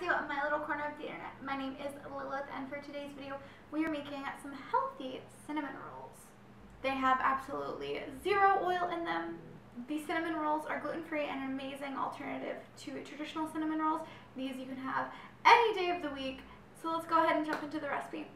back to my little corner of the internet. My name is Lilith and for today's video we are making some healthy cinnamon rolls. They have absolutely zero oil in them. These cinnamon rolls are gluten-free and an amazing alternative to traditional cinnamon rolls. These you can have any day of the week. So let's go ahead and jump into the recipe.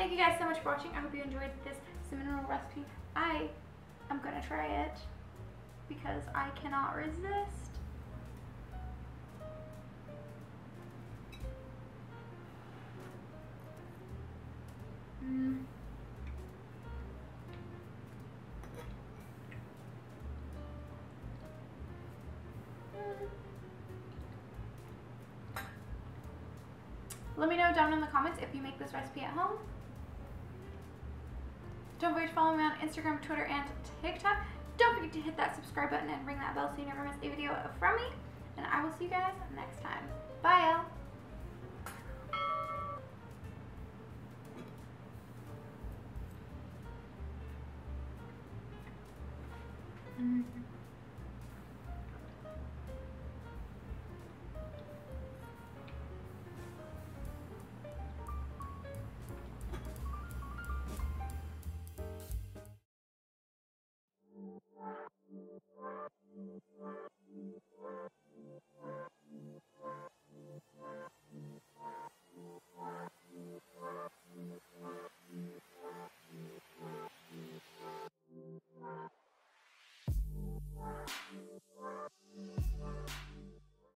Thank you guys so much for watching. I hope you enjoyed this cinnamon roll recipe. I am gonna try it because I cannot resist. Mm. Let me know down in the comments if you make this recipe at home. Don't forget to follow me on Instagram, Twitter, and TikTok. Don't forget to hit that subscribe button and ring that bell so you never miss a video from me. And I will see you guys next time. Bye, y'all. Mm